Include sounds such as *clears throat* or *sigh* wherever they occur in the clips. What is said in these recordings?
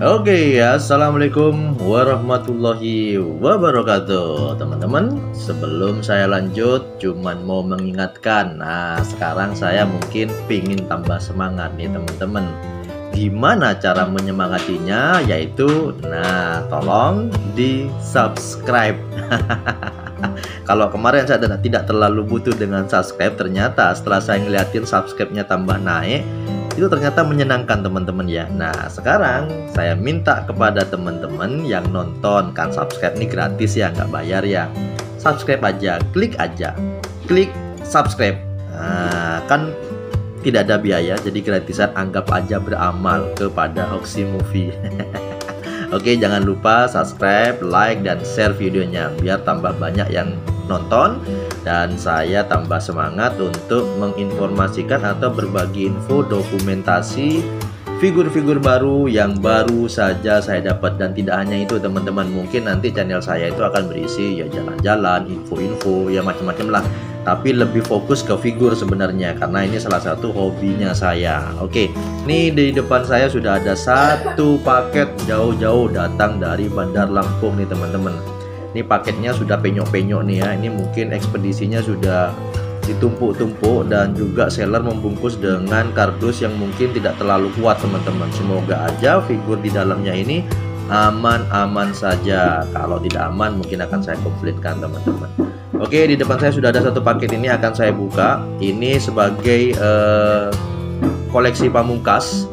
Oke, assalamualaikum warahmatullahi wabarakatuh, teman-teman. Sebelum saya lanjut, cuman mau mengingatkan. Nah, sekarang saya mungkin pingin tambah semangat nih, teman-teman. Gimana cara menyemangatinya? Yaitu, nah, tolong di subscribe. *laughs* Kalau kemarin saya tidak terlalu butuh dengan subscribe, ternyata setelah saya ngeliatin subscribe-nya tambah naik, itu ternyata menyenangkan teman-teman ya. Nah sekarang saya minta kepada teman-teman yang nonton kan subscribe ini gratis ya nggak bayar ya. Subscribe aja klik aja. Klik subscribe. Nah, kan tidak ada biaya jadi gratisan anggap aja beramal kepada Hoxi Movie. *laughs* Oke jangan lupa subscribe, like, dan share videonya biar tambah banyak yang nonton dan saya tambah semangat untuk menginformasikan atau berbagi info dokumentasi figur-figur baru yang baru saja saya dapat. Dan tidak hanya itu teman-teman mungkin nanti channel saya itu akan berisi ya jalan-jalan info-info ya macam-macam lah. Tapi lebih fokus ke figur sebenarnya karena ini salah satu hobinya saya. Oke ini di depan saya sudah ada satu paket jauh-jauh datang dari Bandar Lampung nih teman-teman ini paketnya sudah penyok-penyok nih ya. Ini mungkin ekspedisinya sudah ditumpuk-tumpuk dan juga seller membungkus dengan kardus yang mungkin tidak terlalu kuat teman-teman. Semoga aja figur di dalamnya ini aman-aman saja. Kalau tidak aman mungkin akan saya komplainkan teman-teman. Oke, di depan saya sudah ada satu paket ini akan saya buka. Ini sebagai uh, koleksi pamungkas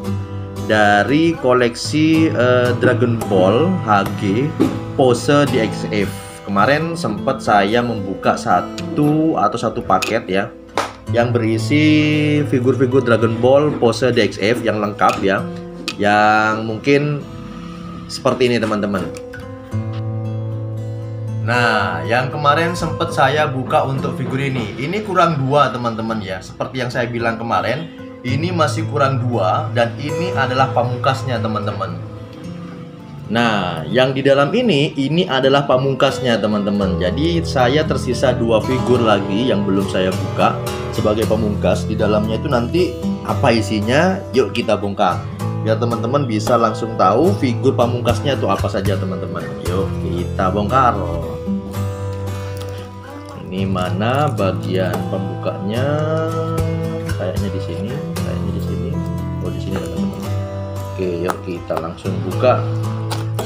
dari koleksi uh, Dragon Ball HG pose di XF. Kemarin sempat saya membuka satu atau satu paket ya yang berisi figur-figur Dragon Ball pose DXF yang lengkap ya yang mungkin seperti ini teman-teman Nah, yang kemarin sempat saya buka untuk figur ini, ini kurang dua teman-teman ya. Seperti yang saya bilang kemarin, ini masih kurang dua dan ini adalah pamungkasnya teman-teman. Nah, yang di dalam ini, ini adalah pamungkasnya teman-teman. Jadi saya tersisa dua figur lagi yang belum saya buka sebagai pamungkas. Di dalamnya itu nanti apa isinya? Yuk kita bongkar. Biar teman-teman bisa langsung tahu figur pamungkasnya itu apa saja teman-teman. Yuk kita bongkar ini mana bagian pembukanya kayaknya di sini oke yuk kita langsung buka.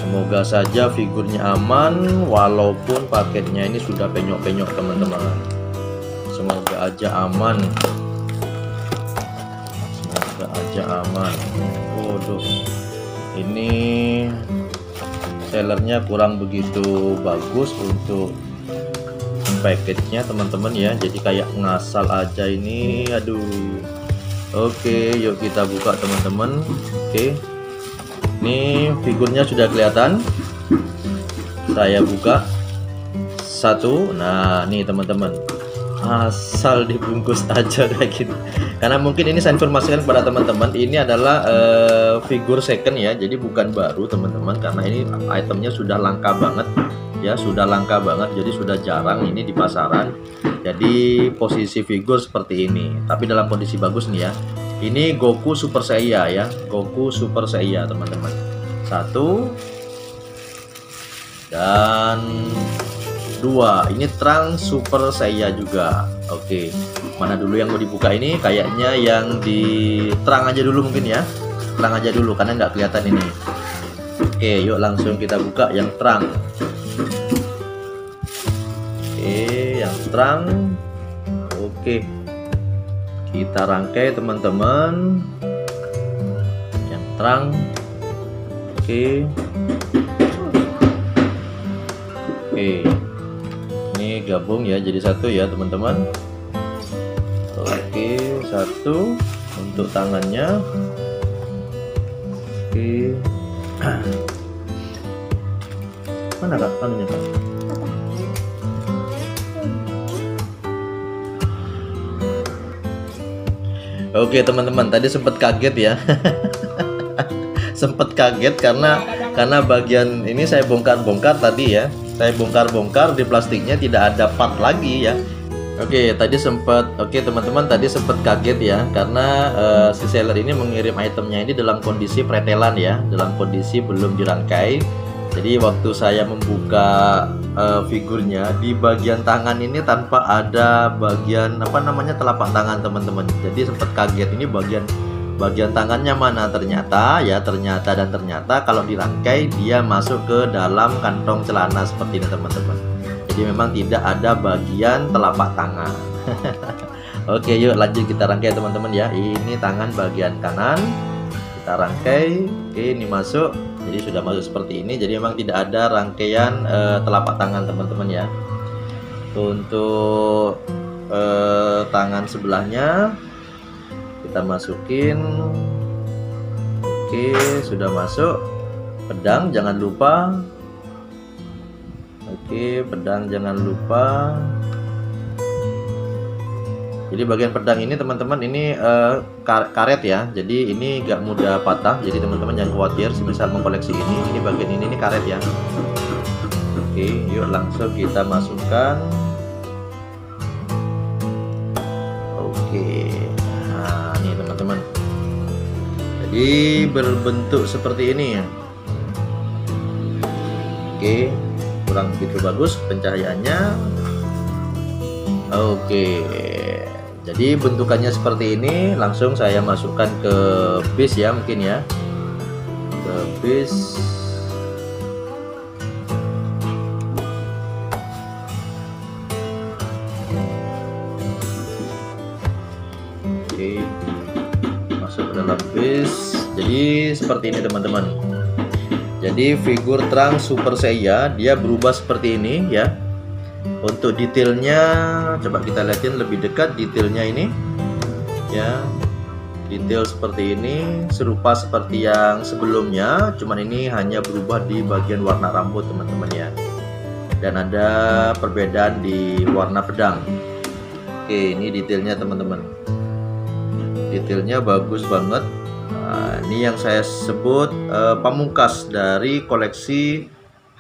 Semoga saja figurnya aman walaupun paketnya ini sudah penyok-penyok teman-teman. Semoga aja aman. Semoga aja aman. Waduh ini sellernya kurang begitu bagus untuk package-nya teman-teman ya. Jadi kayak ngasal aja ini. Aduh oke yuk kita buka teman-teman. Oke. Ini figurnya sudah kelihatan. Saya buka. Satu. Nah nih teman-teman. Asal dibungkus *laughs* aja kayak gitu karena mungkin ini saya informasikan kepada teman-teman ini adalah uh, figur second ya. Jadi bukan baru teman-teman. Karena ini itemnya sudah langka banget. Ya sudah langka banget. Jadi sudah jarang ini di pasaran jadi posisi figur seperti ini. Tapi dalam kondisi bagus nih ya. Ini Goku Super Saiya ya. Goku Super Saiya teman-teman. Satu. Dan dua. Ini Trunks Super Saiya juga. Oke. Mana dulu yang mau dibuka ini? Kayaknya yang di terang aja dulu mungkin ya. Terang aja dulu karena nggak kelihatan ini. Oke yuk langsung kita buka yang terang terang. Oke. Kita rangkai teman-teman. Yang terang. Oke. Oke. Ini gabung ya jadi satu ya, teman-teman. Oke, satu untuk tangannya. Oke. *clears throat* Mana kak tangannya kak? Oke teman-teman, tadi sempat kaget ya. *laughs* sempat kaget karena karena bagian ini saya bongkar-bongkar tadi ya. Saya bongkar-bongkar di plastiknya tidak ada part lagi ya. Oke, tadi sempat oke teman-teman tadi sempat kaget ya karena uh, si seller ini mengirim itemnya ini dalam kondisi pretelan ya, dalam kondisi belum dirangkai. Jadi waktu saya membuka uh, figurnya di bagian tangan ini tanpa ada bagian apa namanya telapak tangan teman-teman. Jadi sempat kaget ini bagian bagian tangannya mana? Ternyata ya ternyata dan ternyata kalau dirangkai dia masuk ke dalam kantong celana seperti ini teman-teman. Jadi memang tidak ada bagian telapak tangan. *laughs* Oke yuk lanjut kita rangkai teman-teman ya. Ini tangan bagian kanan kita rangkai Oke ini masuk. Jadi sudah masuk seperti ini jadi memang tidak ada rangkaian uh, telapak tangan teman-teman ya. Untuk uh, tangan sebelahnya kita masukin. Oke sudah masuk. Pedang jangan lupa. Oke pedang jangan lupa jadi bagian pedang ini teman-teman ini uh, karet ya. Jadi ini gak mudah patah. Jadi teman-teman jangan khawatir semisal mengkoleksi ini ini bagian ini ini karet ya. Oke yuk langsung kita masukkan. Oke nah ini teman-teman. Jadi berbentuk seperti ini ya. Oke kurang begitu bagus pencahayaannya. Oke jadi bentukannya seperti ini langsung saya masukkan ke bis ya mungkin ya. Ke bis. Oke masuk ke dalam bis. Jadi seperti ini teman-teman. Jadi figur Trunks Super Saiya dia berubah seperti ini ya. Untuk detailnya coba kita lihatin lebih dekat detailnya ini. Ya. Detail seperti ini serupa seperti yang sebelumnya, cuman ini hanya berubah di bagian warna rambut teman-teman ya. Dan ada perbedaan di warna pedang. Oke, ini detailnya teman-teman. Detailnya bagus banget Nah, ini yang saya sebut uh, pamungkas dari koleksi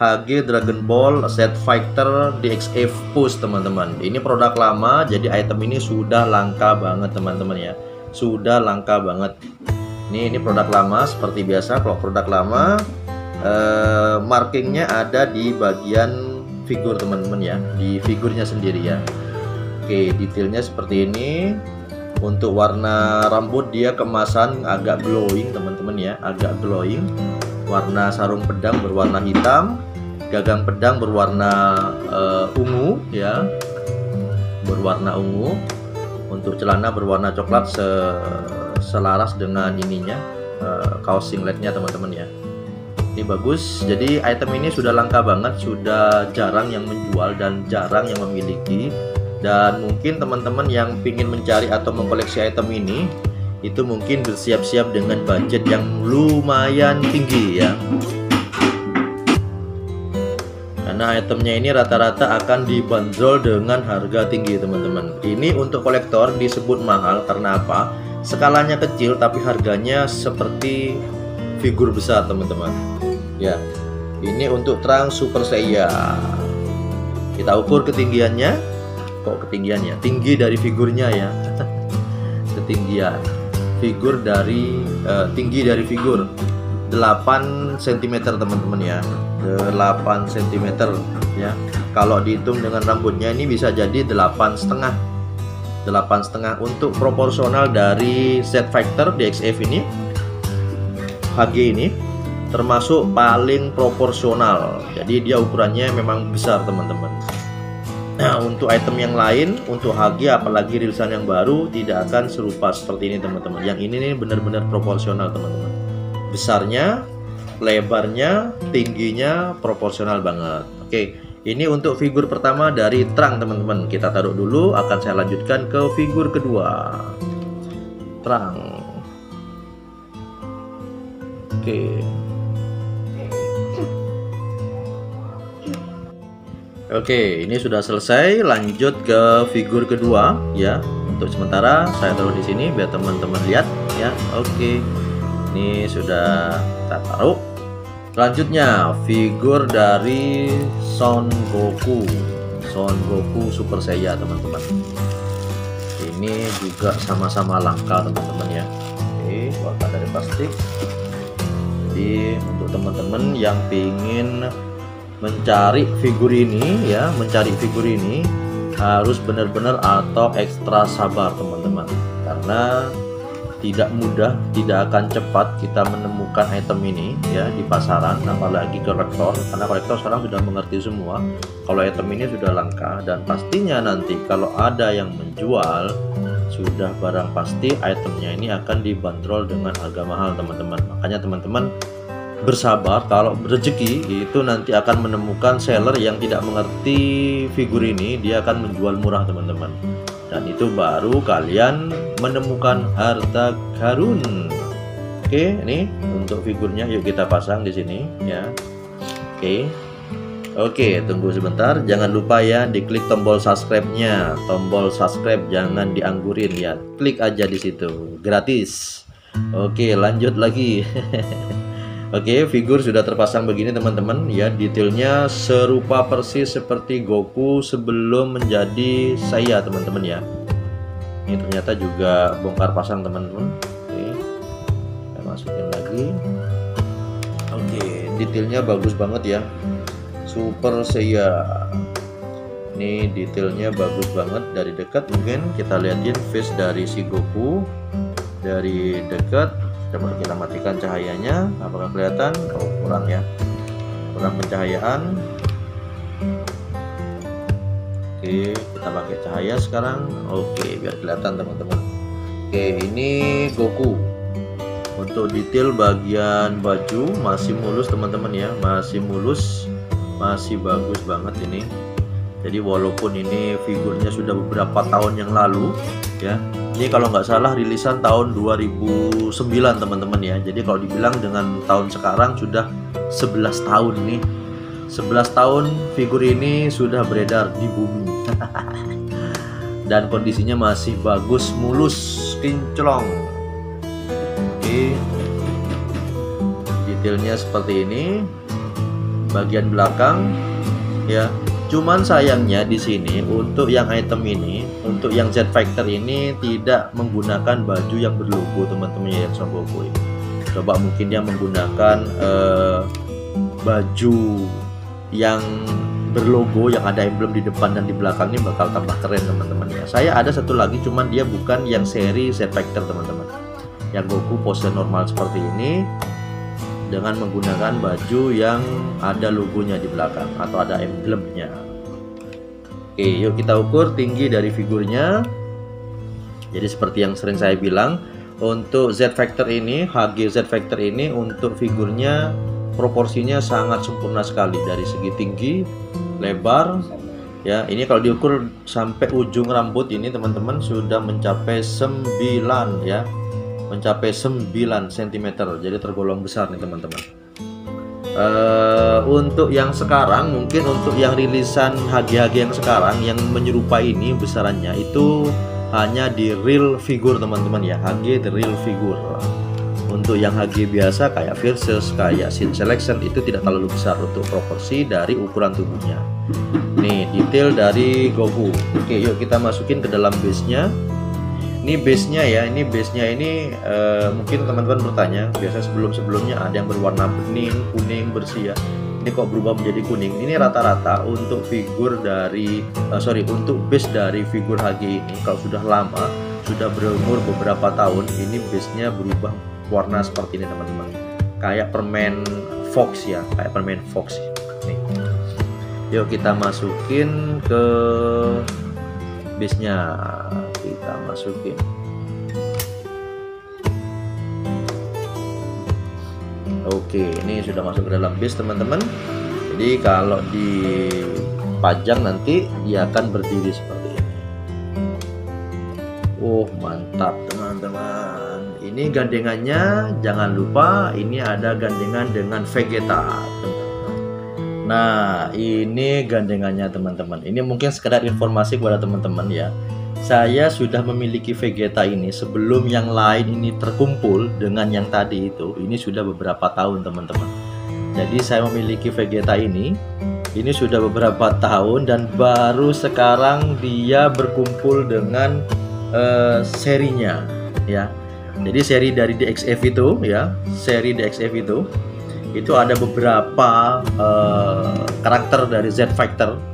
HG Dragon Ball Set Fighter DXF Push teman-teman. Ini produk lama, jadi item ini sudah langka banget teman-teman ya. Sudah langka banget. Ini ini produk lama seperti biasa. Kalau produk lama, uh, markingnya ada di bagian figur teman-teman ya, di figurnya sendiri ya. Oke, detailnya seperti ini untuk warna rambut dia kemasan agak glowing teman-teman ya agak glowing warna sarung pedang berwarna hitam gagang pedang berwarna uh, ungu ya. Berwarna ungu. Untuk celana berwarna coklat se selaras dengan ininya uh, kaos singletnya teman-teman ya. Ini bagus. Jadi item ini sudah langka banget sudah jarang yang menjual dan jarang yang memiliki. Dan mungkin teman-teman yang ingin mencari atau mengkoleksi item ini itu mungkin bersiap-siap dengan budget yang lumayan tinggi ya karena itemnya ini rata-rata akan dibanderol dengan harga tinggi teman-teman. Ini untuk kolektor disebut mahal karena apa? Skalanya kecil tapi harganya seperti figur besar teman-teman. Ya ini untuk Trunks Super Saiya. Kita ukur ketinggiannya. Kok ketinggiannya? Tinggi dari figurnya ya. *laughs* Ketinggian. Figur dari uh, tinggi dari figur. 8 cm teman-teman ya 8 cm ya kalau dihitung dengan rambutnya ini bisa jadi 8 setengah 8 setengah untuk proporsional dari Z Factor DXF ini HG ini termasuk paling proporsional jadi dia ukurannya memang besar teman-teman Nah, untuk item yang lain, untuk HG apalagi rilisan yang baru tidak akan serupa seperti ini teman-teman. Yang ini nih benar-benar proporsional teman-teman. Besarnya, lebarnya, tingginya proporsional banget. Oke, ini untuk figur pertama dari Trang teman-teman. Kita taruh dulu, akan saya lanjutkan ke figur kedua. Trang. Oke. Oke, ini sudah selesai. Lanjut ke figur kedua ya. Untuk sementara saya taruh di sini biar teman-teman lihat ya. Oke. Ini sudah kita taruh. Selanjutnya figur dari Son Goku. Son Goku Super Saiya teman-teman ini juga sama-sama langka teman-teman ya oke keluarkan dari plastik jadi untuk teman-teman yang ingin mencari figur ini ya mencari figur ini harus benar-benar atau ekstra sabar teman-teman karena tidak mudah, tidak akan cepat kita menemukan item ini ya di pasaran, apalagi kolektor. Karena kolektor sekarang sudah mengerti semua kalau item ini sudah langka dan pastinya nanti kalau ada yang menjual sudah barang pasti itemnya ini akan dibanderol dengan harga mahal teman-teman. Makanya teman-teman bersabar kalau rezeki itu nanti akan menemukan seller yang tidak mengerti figur ini dia akan menjual murah teman-teman dan itu baru kalian menemukan harta karun oke ini untuk figurnya. Yuk kita pasang di sini ya. Oke. Oke tunggu sebentar. Jangan lupa ya diklik tombol subscribe-nya. Tombol subscribe jangan dianggurin ya. Klik aja di situ gratis. Oke lanjut lagi *laughs* Oke, figur sudah terpasang begini teman-teman ya. Detailnya serupa persis seperti Goku sebelum menjadi saya teman-teman ya. Ini ternyata juga bongkar pasang teman-teman. Oke. Kita masukin lagi. Oke, detailnya bagus banget ya. Super saya. Ini detailnya bagus banget dari dekat mungkin kita liatin face dari si Goku dari dekat coba kita matikan cahayanya. Apakah kelihatan? Oh kurang ya. Kurang pencahayaan. Oke kita pakai cahaya sekarang. Oke biar kelihatan teman-teman. Oke ini Goku. Untuk detail bagian baju masih mulus teman-teman ya. Masih mulus masih bagus banget ini jadi walaupun ini figurnya sudah beberapa tahun yang lalu ya. Ini kalau nggak salah rilisan tahun 2009 teman-teman ya. Jadi kalau dibilang dengan tahun sekarang sudah 11 tahun nih. 11 tahun figur ini sudah beredar di bumi. *laughs* Dan kondisinya masih bagus mulus kinclong. Oke. Detailnya seperti ini. Bagian belakang ya Cuman sayangnya di sini untuk yang item ini, untuk yang Z Factor ini tidak menggunakan baju yang berlogo teman-teman ya yang ini. Coba mungkin dia menggunakan uh, baju yang berlogo yang ada emblem di depan dan di belakang ini bakal tambah keren teman-teman ya. Saya ada satu lagi cuman dia bukan yang seri Z Factor teman-teman. Yang Goku pose normal seperti ini dengan menggunakan baju yang ada logonya di belakang atau ada emblemnya. Oke, yuk kita ukur tinggi dari figurnya. Jadi seperti yang sering saya bilang, untuk Z Factor ini, HG Z Factor ini untuk figurnya proporsinya sangat sempurna sekali dari segi tinggi, lebar, ya ini kalau diukur sampai ujung rambut ini teman-teman sudah mencapai 9 ya mencapai 9 cm jadi tergolong besar nih teman-teman. Uh, untuk yang sekarang mungkin untuk yang rilisan HG-HG yang sekarang yang menyerupai ini besarannya itu hanya di real figure teman-teman ya. HG the real figure. Untuk yang HG biasa kayak versus kayak scene selection itu tidak terlalu besar untuk proporsi dari ukuran tubuhnya. Nih detail dari Goku. Oke yuk kita masukin ke dalam base nya ini base nya ya ini base nya ini uh, mungkin teman-teman bertanya biasa sebelum-sebelumnya ada yang berwarna bening kuning bersih ya. Ini kok berubah menjadi kuning? Ini rata-rata untuk figur dari uh, sorry untuk base dari figur HG ini kalau sudah lama sudah berumur beberapa tahun ini base nya berubah warna seperti ini teman-teman. Kayak permen fox ya kayak permen fox. Nih. Yuk kita masukin ke base nya kita masukin Oke, ini sudah masuk ke dalam base teman-teman. Jadi kalau dipajang nanti dia akan berdiri seperti ini. Oh, mantap teman-teman. Ini gandengannya jangan lupa ini ada gandengan dengan Vegeta. Nah, ini gandengannya teman-teman. Ini mungkin sekedar informasi kepada teman-teman ya saya sudah memiliki Vegeta ini. Sebelum yang lain ini terkumpul dengan yang tadi itu ini sudah beberapa tahun teman-teman. Jadi saya memiliki Vegeta ini ini sudah beberapa tahun dan baru sekarang dia berkumpul dengan uh, serinya ya. Jadi seri dari DXF itu ya seri DXF itu itu ada beberapa uh, karakter dari Z Factor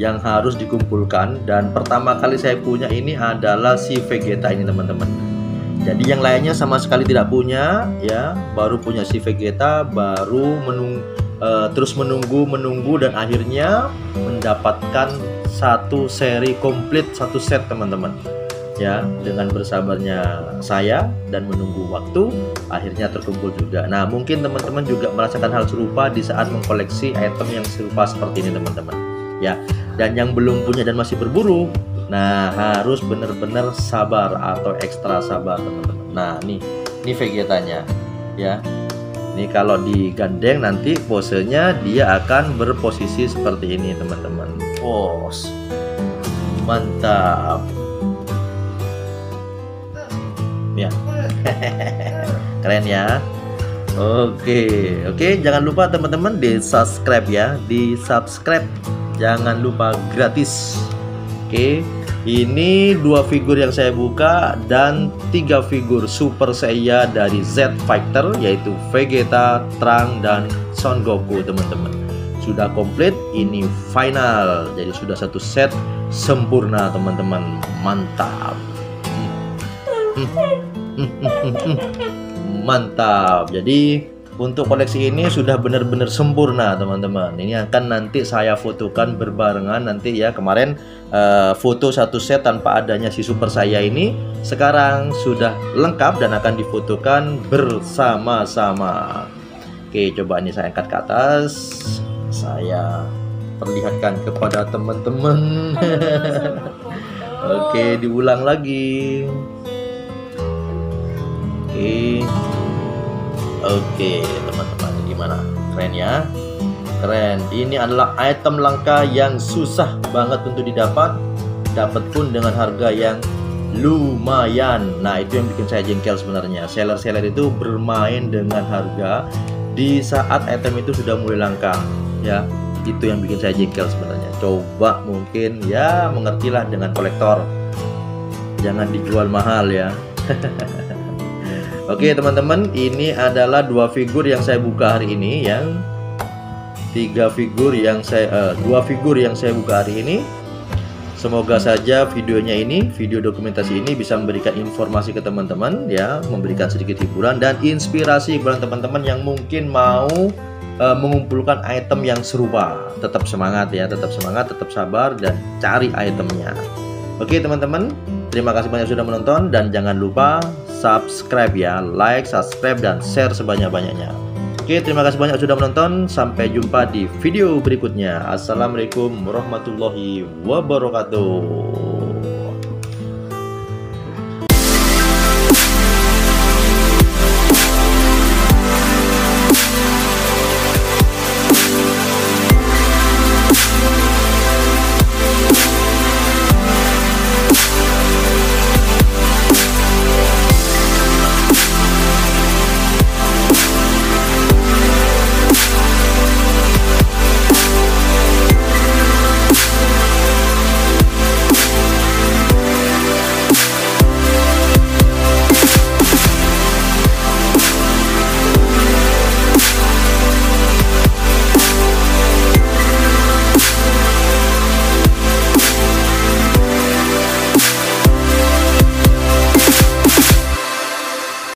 yang harus dikumpulkan. Dan pertama kali saya punya ini adalah si Vegeta ini teman-teman. Jadi yang lainnya sama sekali tidak punya ya. Baru punya si Vegeta baru menung uh, terus menunggu menunggu dan akhirnya mendapatkan satu seri komplit satu set teman-teman. Ya dengan bersabarnya saya dan menunggu waktu akhirnya terkumpul juga. Nah mungkin teman-teman juga merasakan hal serupa di saat mengkoleksi item yang serupa seperti ini teman-teman. Ya dan yang belum punya dan masih berburu nah harus benar-benar sabar atau ekstra sabar teman-teman. Nah nih ini vegetanya ya. Ini kalau digandeng nanti posenya dia akan berposisi seperti ini teman-teman. Pos. Mantap. Ya. *laughs* Keren ya. Oke oke. Jangan lupa teman-teman di subscribe ya. Di subscribe jangan lupa gratis. Oke ini dua figur yang saya buka dan tiga figur Super Saiya dari Z Fighter yaitu Vegeta, Trunks, dan Son Goku teman-teman. Sudah komplit ini final. Jadi sudah satu set sempurna teman-teman. Mantap. Mantap. Jadi untuk koleksi ini sudah benar-benar sempurna teman-teman. Ini akan nanti saya fotokan berbarengan nanti ya. Kemarin uh, foto satu set tanpa adanya si super saya ini sekarang sudah lengkap dan akan difotokan bersama-sama. Oke coba ini saya angkat ke atas. Saya perlihatkan kepada teman-teman. *laughs* Oke diulang lagi. Oke Oke teman-teman gimana? Keren ya? Keren. Ini adalah item langka yang susah banget untuk didapat dapat pun dengan harga yang lumayan. Nah itu yang bikin saya jengkel sebenarnya. Seller-seller itu bermain dengan harga di saat item itu sudah mulai langka ya. Itu yang bikin saya jengkel sebenarnya. Coba mungkin ya mengertilah dengan kolektor. Jangan dijual mahal ya *laughs* Oke teman-teman ini adalah dua figur yang saya buka hari ini yang tiga figur yang saya uh, dua figur yang saya buka hari ini Semoga saja videonya ini, video dokumentasi ini bisa memberikan informasi ke teman-teman ya, memberikan sedikit hiburan dan inspirasi kepada teman-teman yang mungkin mau uh, mengumpulkan item yang serupa. Tetap semangat ya, tetap semangat, tetap sabar dan cari itemnya. Oke teman-teman, terima kasih banyak sudah menonton dan jangan lupa subscribe ya, like, subscribe dan share sebanyak-banyaknya. Oke, terima kasih banyak sudah menonton. Sampai jumpa di video berikutnya. Assalamualaikum warahmatullahi wabarakatuh.